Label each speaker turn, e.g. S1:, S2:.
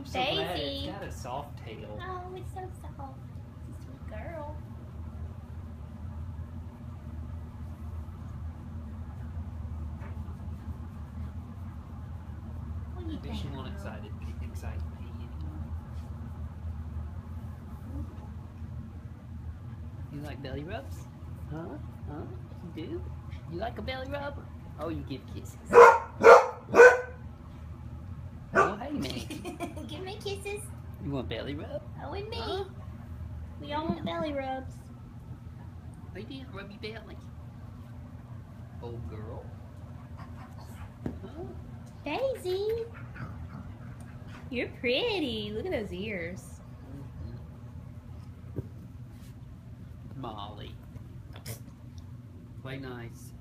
S1: I'm so glad
S2: Daisy.
S1: it's got a soft tail.
S2: Oh, it's so soft. It's a sweet girl. What do you
S1: Maybe she
S2: think?
S1: won't excited, excite me anymore. You like belly rubs? Huh? Huh? You do? You like a belly rub? Oh, you give kisses. Oh, hey, man. You want belly rub?
S2: Oh, and me.
S1: Huh?
S2: We all want belly rubs.
S1: Lay down, rub your belly. Oh, girl. Huh?
S2: Daisy. You're pretty. Look at those ears. Mm-hmm.
S1: Molly. Play nice.